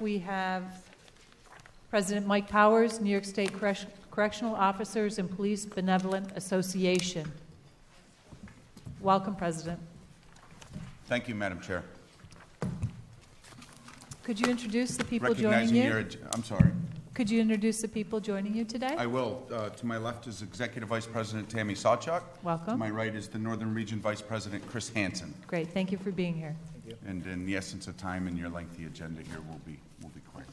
we have President Mike Powers, New York State Correctional Officers and Police Benevolent Association. Welcome, President. Thank you, Madam Chair. Could you introduce the people joining Recognizing your, you? I'm sorry. Could you introduce the people joining you today? I will. Uh, To my left is Executive Vice President Tammy Sawchuk. To Welcome. my right is the Northern Region Vice President Chris Hansen. Great, thank you for being here. And in the essence of time and your lengthy agenda here, will be, will be quick.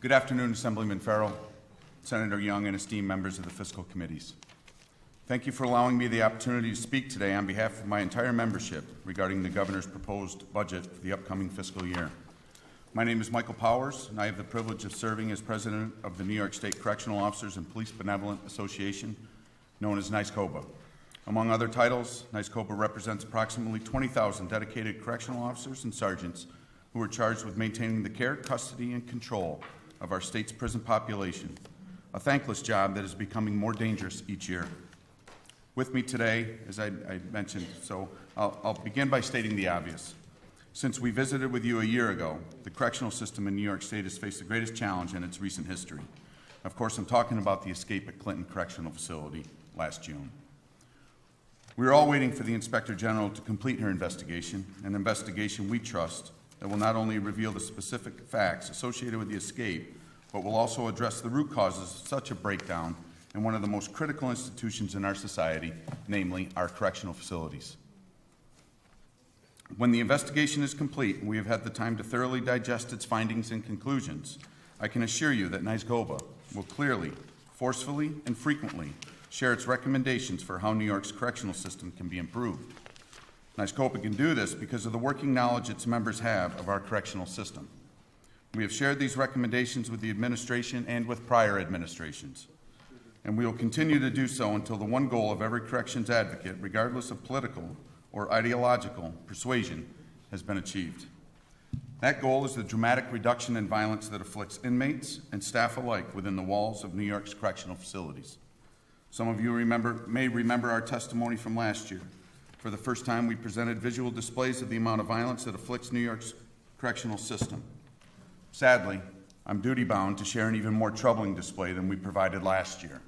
Good afternoon, Assemblyman Farrell, Senator Young, and esteemed members of the fiscal committees. Thank you for allowing me the opportunity to speak today on behalf of my entire membership regarding the governor's proposed budget for the upcoming fiscal year. My name is Michael Powers, and I have the privilege of serving as president of the New York State Correctional Officers and Police Benevolent Association, known as NYSCOPBA. Among other titles, NYSCOPBA represents approximately 20,000 dedicated correctional officers and sergeants who are charged with maintaining the care, custody, and control of our state's prison population, a thankless job that is becoming more dangerous each year. With me today, as I, I mentioned, so I'll, I'll begin by stating the obvious. Since we visited with you a year ago, the correctional system in New York State has faced the greatest challenge in its recent history. Of course, I'm talking about the escape at Clinton Correctional Facility last June. We are all waiting for the Inspector General to complete her investigation, an investigation we trust that will not only reveal the specific facts associated with the escape, but will also address the root causes of such a breakdown in one of the most critical institutions in our society, namely our correctional facilities. When the investigation is complete and we have had the time to thoroughly digest its findings and conclusions, I can assure you that NYSCOPBA will clearly, forcefully, and frequently share its recommendations for how New York's correctional system can be improved. NYSCOPBA can do this because of the working knowledge its members have of our correctional system. We have shared these recommendations with the administration and with prior administrations, and we will continue to do so until the one goal of every corrections advocate, regardless of political or ideological persuasion, has been achieved. That goal is the dramatic reduction in violence that afflicts inmates and staff alike within the walls of New York's correctional facilities. Some of you remember, may remember our testimony from last year. For the first time, we presented visual displays of the amount of violence that afflicts New York's correctional system. Sadly, I'm duty bound to share an even more troubling display than we provided last year.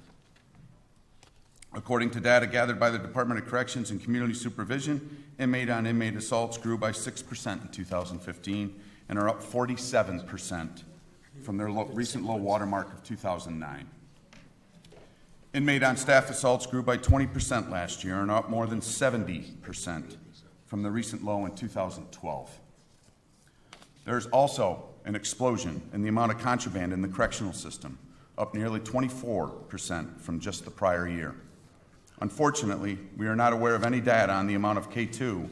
According to data gathered by the Department of Corrections and Community Supervision, inmate on inmate assaults grew by 6% in 2015 and are up 47% from their low, recent low watermark of 2009. Inmate on staff assaults grew by 20% last year and up more than 70% from the recent low in 2012. There's also an explosion in the amount of contraband in the correctional system, up nearly 24% from just the prior year. Unfortunately, we are not aware of any data on the amount of K2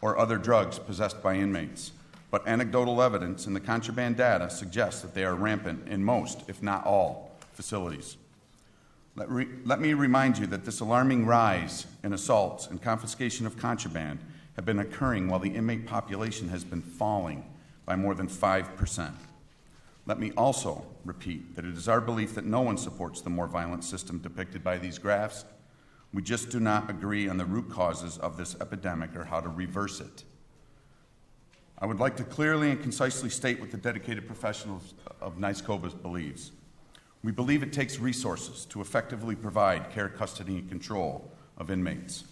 or other drugs possessed by inmates, but anecdotal evidence in the contraband data suggests that they are rampant in most, if not all, facilities. Let, re- let me remind you that this alarming rise in assaults and confiscation of contraband have been occurring while the inmate population has been falling by more than 5%. Let me also repeat that it is our belief that no one supports the more violent system depicted by these graphs. We just do not agree on the root causes of this epidemic or how to reverse it. I would like to clearly and concisely state what the dedicated professionals of NYSCOPBA believes. We believe it takes resources to effectively provide care, custody, and control of inmates.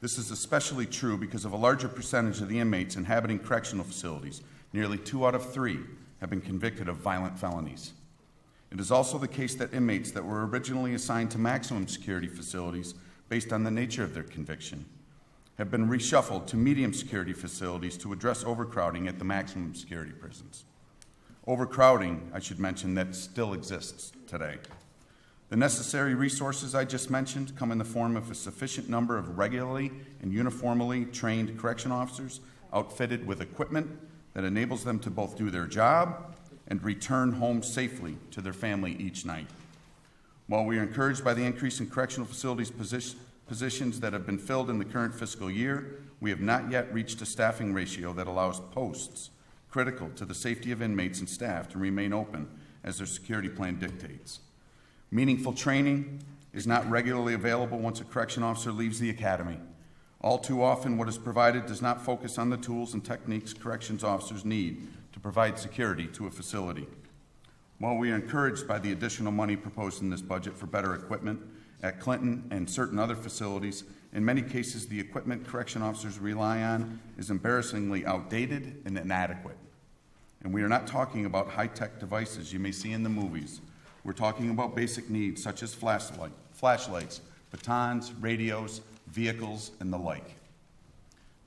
This is especially true because of a larger percentage of the inmates inhabiting correctional facilities, nearly two out of three, have been convicted of violent felonies. It is also the case that inmates that were originally assigned to maximum security facilities based on the nature of their conviction have been reshuffled to medium security facilities to address overcrowding at the maximum security prisons. Overcrowding, I should mention, that still exists today. The necessary resources I just mentioned come in the form of a sufficient number of regularly and uniformly trained correction officers outfitted with equipment that enables them to both do their job and return home safely to their family each night. While we are encouraged by the increase in correctional facilities position, positions that have been filled in the current fiscal year, we have not yet reached a staffing ratio that allows posts critical to the safety of inmates and staff to remain open as their security plan dictates. Meaningful training is not regularly available once a correction officer leaves the academy. All too often, what is provided does not focus on the tools and techniques corrections officers need to provide security to a facility. While we are encouraged by the additional money proposed in this budget for better equipment at Clinton and certain other facilities, in many cases, the equipment correction officers rely on is embarrassingly outdated and inadequate. And we are not talking about high tech devices you may see in the movies. We're talking about basic needs such as flashlight, flashlights, batons, radios, vehicles, and the like.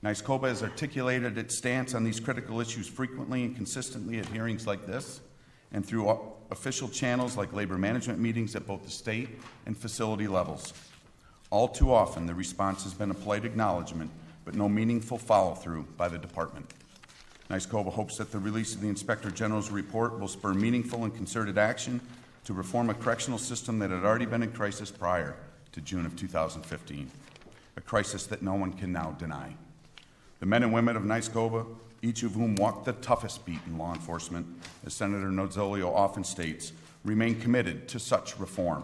NYSCOPBA has articulated its stance on these critical issues frequently and consistently at hearings like this and through official channels like labor management meetings at both the state and facility levels. All too often, the response has been a polite acknowledgement, but no meaningful follow through by the department. NYSCOPBA hopes that the release of the Inspector General's report will spur meaningful and concerted action to reform a correctional system that had already been in crisis prior to June of 2015, a crisis that no one can now deny. The men and women of NYSCOPBA, each of whom walked the toughest beat in law enforcement, as Senator Nozzolio often states, remain committed to such reform.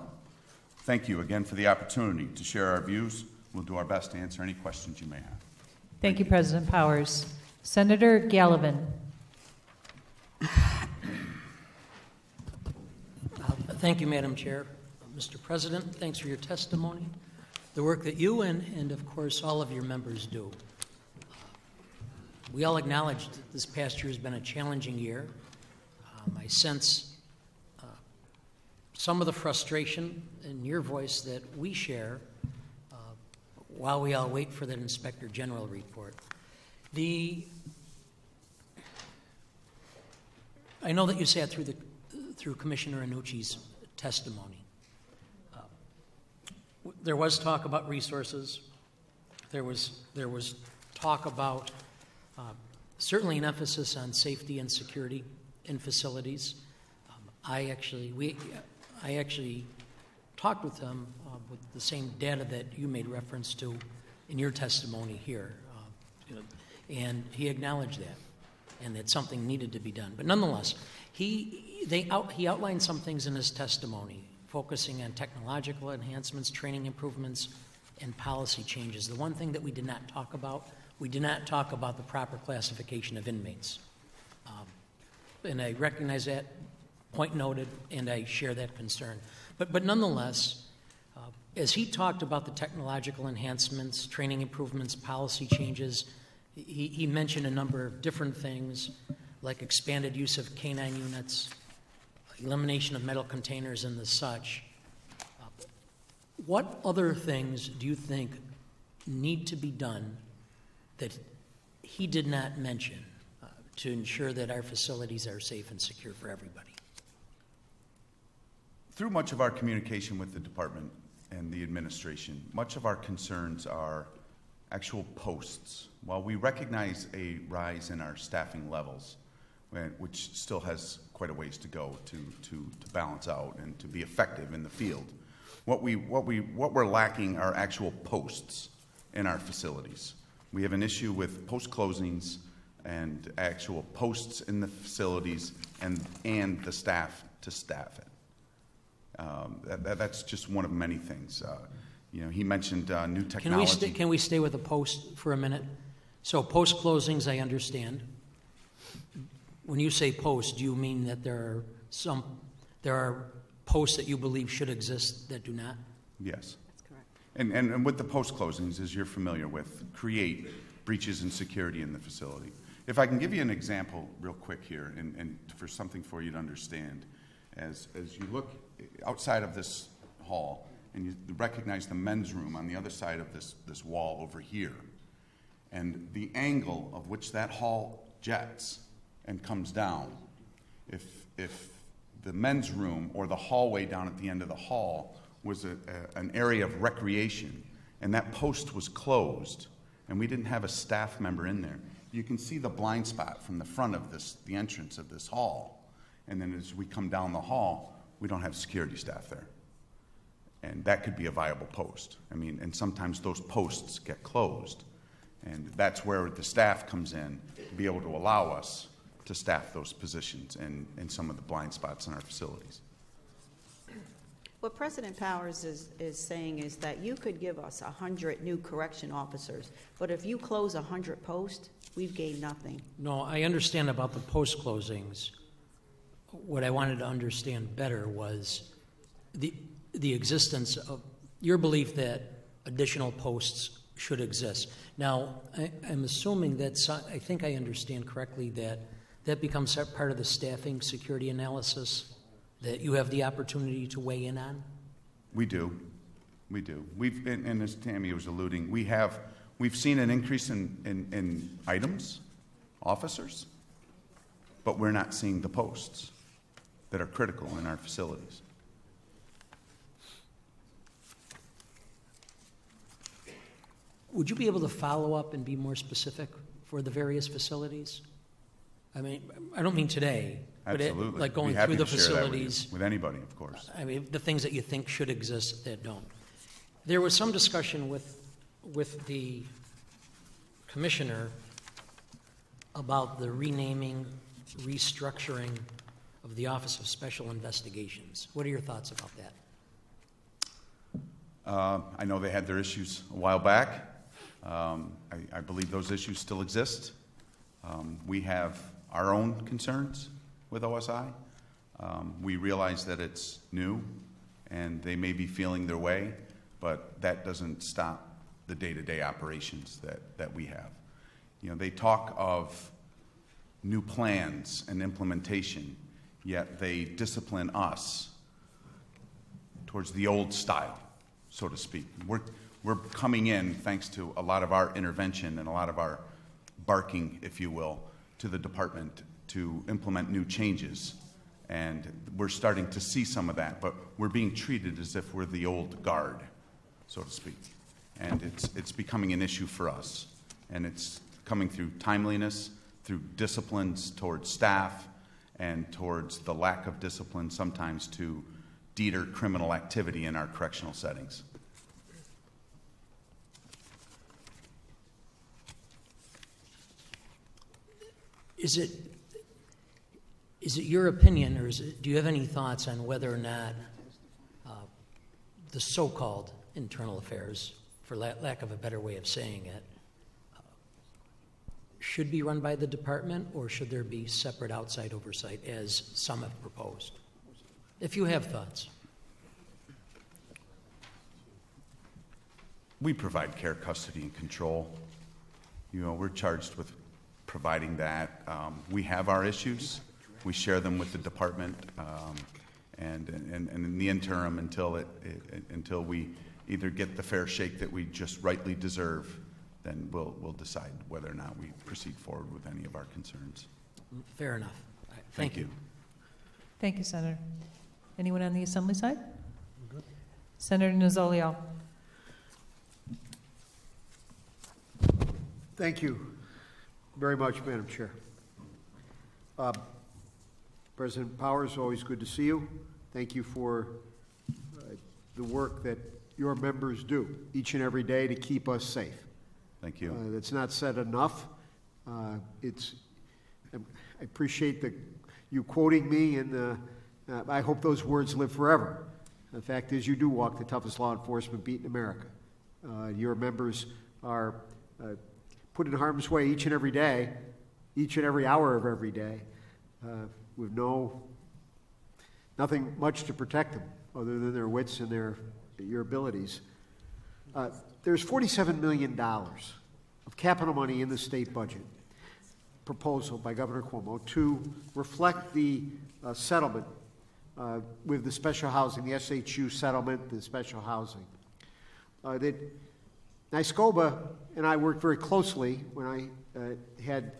Thank you again for the opportunity to share our views. We'll do our best to answer any questions you may have. Thank you, President Powers. Senator Gallivan. Uh, Thank you, Madam Chair. Mr. President, thanks for your testimony, the work that you and, and of course, all of your members do. We all acknowledge that this past year has been a challenging year. Um, I sense uh, some of the frustration in your voice that we share uh, while we all wait for that Inspector General report. The I know that you sat through the through Commissioner Annucci's testimony. Uh, there was talk about resources. There was there was talk about uh, certainly an emphasis on safety and security in facilities. Um, I actually we I actually talked with him uh, with the same data that you made reference to in your testimony here, uh, and he acknowledged that and that something needed to be done. But nonetheless, he, they out, he outlined some things in his testimony, focusing on technological enhancements, training improvements, and policy changes. The one thing that we did not talk about, we did not talk about the proper classification of inmates. Um, and I recognize that, point noted, and I share that concern. But, but nonetheless, uh, as he talked about the technological enhancements, training improvements, policy changes, he, he mentioned a number of different things, like expanded use of canine units, elimination of metal containers, and the such. Uh, what other things do you think need to be done that he did not mention uh, to ensure that our facilities are safe and secure for everybody? Through much of our communication with the department and the administration, much of our concerns are actual posts. While we recognize a rise in our staffing levels, eh, which still has quite a ways to go to, to, to balance out and to be effective in the field, what, we, what, we, what we're lacking are actual posts in our facilities. We have an issue with post closings and actual posts in the facilities and, and the staff to staff it. Um, that, that- that's just one of many things. Uh, you know, he mentioned uh, new Can we, technology. stay, can we stay with the post for a minute? So, post closings, I understand. When you say post, do you mean that there are some, there are posts that you believe should exist that do not? Yes. That's correct. And, and, and with the post closings, as you're familiar with, create breaches in security in the facility. If I can give you an example real quick here, and, and for something for you to understand, as, as you look outside of this hall and you recognize the men's room on the other side of this, this wall over here, and the angle of which that hall jets and comes down, if, if the men's room or the hallway down at the end of the hall was a, a, an area of recreation and that post was closed and we didn't have a staff member in there, you can see the blind spot from the front of this, the entrance of this hall. And then as we come down the hall, we don't have security staff there. And that could be a viable post. I mean, and sometimes those posts get closed. And that's where the staff comes in to be able to allow us to staff those positions and, and some of the blind spots in our facilities. What President Powers is, is saying is that you could give us 100 new correction officers, but if you close 100 posts, we've gained nothing. No, I understand about the post closings. What I wanted to understand better was the, the existence of your belief that additional posts should exist. Now, I, I'm assuming that, I think I understand correctly that that becomes part of the staffing security analysis that you have the opportunity to weigh in on? We do. We do. We've, and, and as Tammy was alluding, we have, we've seen an increase in, in, in items, officers, but we're not seeing the posts that are critical in our facilities. Would you be able to follow up and be more specific for the various facilities? I mean, I don't mean today, but it- like going through the that with facilities. With anybody, of course. I mean, the things that you think should exist that don't. There was some discussion with, with the commissioner about the renaming, restructuring of the Office of Special Investigations. What are your thoughts about that? Uh, I know they had their issues a while back. Um, I, I believe those issues still exist. Um, we have our own concerns with OSI. Um, we realize that it's new and they may be feeling their way, but that doesn't stop the day to day operations that, that we have. You know, they talk of new plans and implementation, yet they discipline us towards the old style, so to speak. We're, we're coming in, thanks to a lot of our intervention and a lot of our barking, if you will, to the department to implement new changes. And we're starting to see some of that, but we're being treated as if we're the old guard, so to speak. And it's, it's becoming an issue for us. And it's coming through timeliness, through disciplines towards staff, and towards the lack of discipline sometimes to deter criminal activity in our correctional settings. Is it, is it your opinion, or is it, do you have any thoughts on whether or not uh, the so-called internal affairs, for la- lack of a better way of saying it, should be run by the department, or should there be separate outside oversight, as some have proposed? If you have thoughts. We provide care, custody, and control. You know, we're charged with providing that. Um, we have our issues. We share them with the department, um, and, and, and in the interim, until it, it, until we either get the fair shake that we just rightly deserve, then we'll, we'll decide whether or not we proceed forward with any of our concerns. Fair enough. All right, Thank you. Thank you, Senator. Anyone on the Assembly side? Senator Nozzolio. Thank you very much, Madam Chair. Uh, President Powers, always good to see you. Thank you for uh, the work that your members do each and every day to keep us safe. Thank you. Uh, That's not said enough. Uh, It's, I appreciate the, you quoting me, and uh, uh, I hope those words live forever. The fact is, you do walk the toughest law enforcement beat in America. Uh, Your members are uh, put in harm's way each and every day, each and every hour of every day, with no, nothing much to protect them other than their wits and their, your abilities. Uh, There's $47 million of capital money in the state budget proposal by Governor Cuomo to reflect the uh, settlement uh, with the special housing, the SHU settlement, the special housing. Uh, That NYSCOPBA and I worked very closely when I uh, had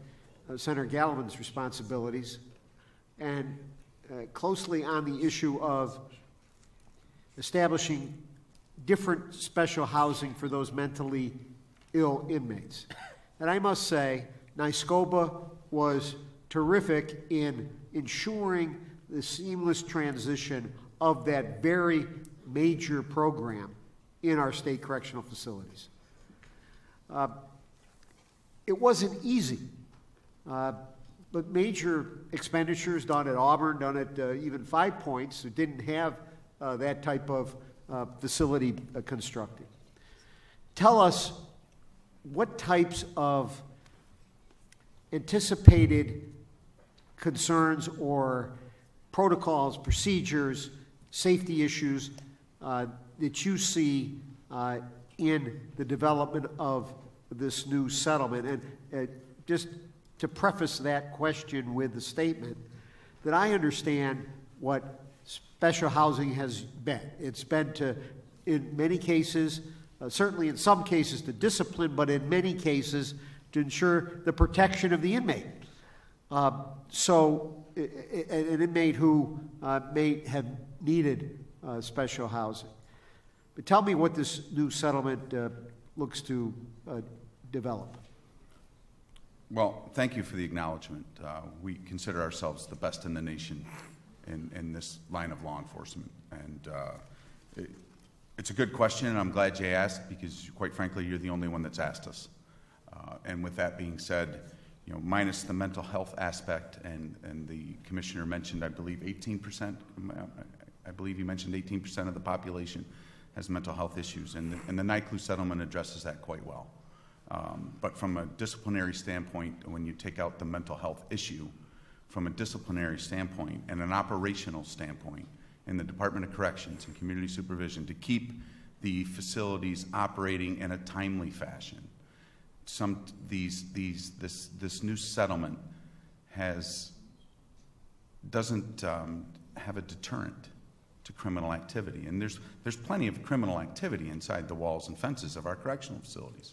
uh, Senator Gallivan's responsibilities, and uh, closely on the issue of establishing different special housing for those mentally ill inmates. And I must say, NYSCOPBA was terrific in ensuring the seamless transition of that very major program in our state correctional facilities. Uh, it wasn't easy, uh, but major expenditures done at Auburn, done at uh, even Five Points, who didn't have uh, that type of uh, facility uh, constructed. Tell us what types of anticipated concerns or protocols, procedures, safety issues uh, that you see uh, in the development of this new settlement. And uh, just to preface that question with the statement that I understand what special housing has been. It's been to, in many cases, uh, certainly in some cases to discipline, but in many cases to ensure the protection of the inmate. Uh, so, an inmate who uh, may have needed uh, special housing. But tell me what this new settlement uh, looks to uh, develop. Well, thank you for the acknowledgement. We consider ourselves the best in the nation in, in this line of law enforcement. And uh, it- it's a good question, and I'm glad you asked, because quite frankly, you're the only one that's asked us. Uh, And with that being said, you know, minus the mental health aspect, and, and the commissioner mentioned, I believe, 18%, I believe you mentioned 18% of the population has mental health issues, and the, and the NYCLU settlement addresses that quite well. Um, But from a disciplinary standpoint, when you take out the mental health issue, from a disciplinary standpoint and an operational standpoint in the Department of Corrections and Community Supervision to keep the facilities operating in a timely fashion, some, these, these, this, this new settlement has, doesn't um, have a deterrent to criminal activity. And there's, there's plenty of criminal activity inside the walls and fences of our correctional facilities.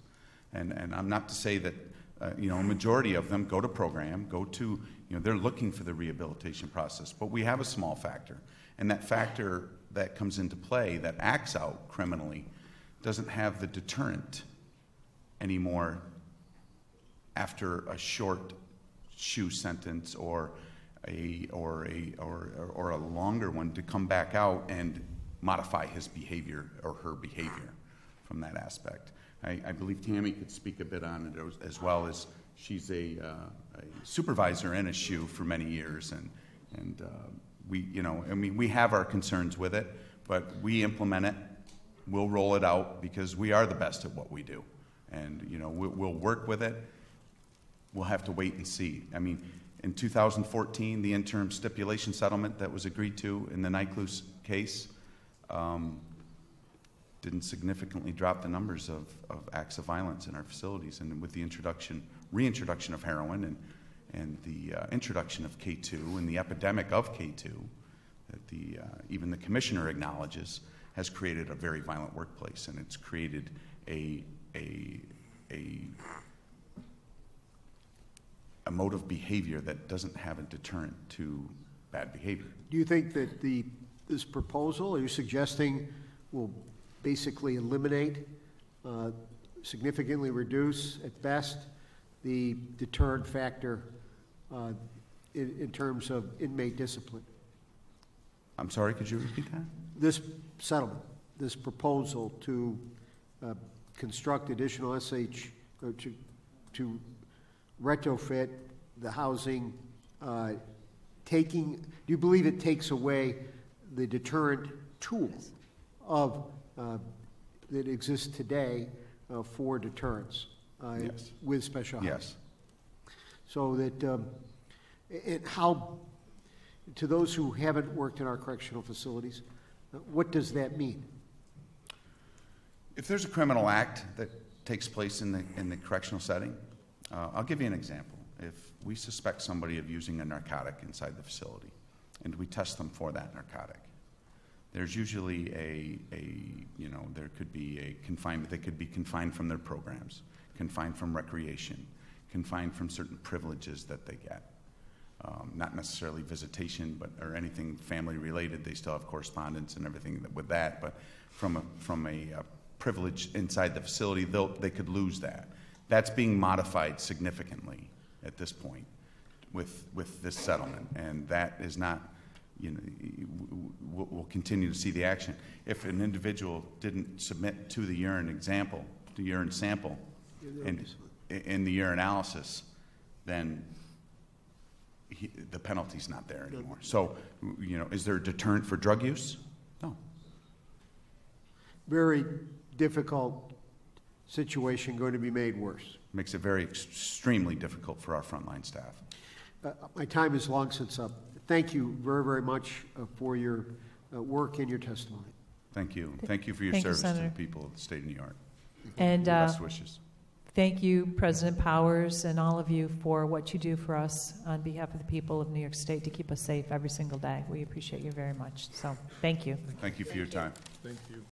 And, and I'm not to say that, uh, you know, a majority of them go to program, go to, you know, they're looking for the rehabilitation process. But we have a small factor. And that factor that comes into play, that acts out criminally, doesn't have the deterrent anymore after a short SHU sentence or a or a or, or a longer one to come back out and modify his behavior or her behavior from that aspect. I, I believe Tammy could speak a bit on it as, as well as she's a, uh, a supervisor in a SHU for many years and and uh, we you know I mean we have our concerns with it, but we implement it. We'll roll it out because we are the best at what we do, and you know we'll, we'll work with it we'll have to wait and see. I mean, in 2014, the interim stipulation settlement that was agreed to in the NYCLU's case um, didn't significantly drop the numbers of, of acts of violence in our facilities. And with the introduction, reintroduction of heroin and, and the uh, introduction of K2 and the epidemic of K2, that the, uh, even the commissioner acknowledges has created a very violent workplace and it's created a, a, a a mode of behavior that doesn't have a deterrent to bad behavior. Do you think that the, this proposal, are you suggesting, will basically eliminate, uh, significantly reduce, at best, the deterrent factor uh, in, in terms of inmate discipline? I'm sorry, could you repeat that? This settlement, this proposal to uh, construct additional SH, or to, to retrofit the housing, uh, taking, do you believe it takes away the deterrent tool of, uh, that exists today uh, for deterrence? Uh, Yes. With special housing? Yes. So that, um, and how, to those who haven't worked in our correctional facilities, uh, what does that mean? If there's a criminal act that takes place in the, in the correctional setting, uh, I'll give you an example. If we suspect somebody of using a narcotic inside the facility and we test them for that narcotic, there's usually a, a you know, there could be a confinement, they could be confined from their programs, confined from recreation, confined from certain privileges that they get. Um, not necessarily visitation, but or anything family related. They still have correspondence and everything with that. But from a from a uh, privilege inside the facility, they could lose that. That's being modified significantly at this point with with this settlement, and that is not. You know, we'll continue to see the action. If an individual didn't submit to the urine example, the urine sample, and in the urinalysis, then he, the penalty's not there anymore. So, you know, is there a deterrent for drug use? No. very difficult situation going to be made worse. Makes it very extremely difficult for our frontline staff. Uh, My time is long since up. Thank you very, very much uh, for your uh, work and your testimony. Thank you. Thank you for your Thank you, service to the people of the state of New York. And uh, Best wishes. Thank you, President Powers, and all of you for what you do for us on behalf of the people of New York State to keep us safe every single day. We appreciate you very much. So, thank you. Thank you for your time.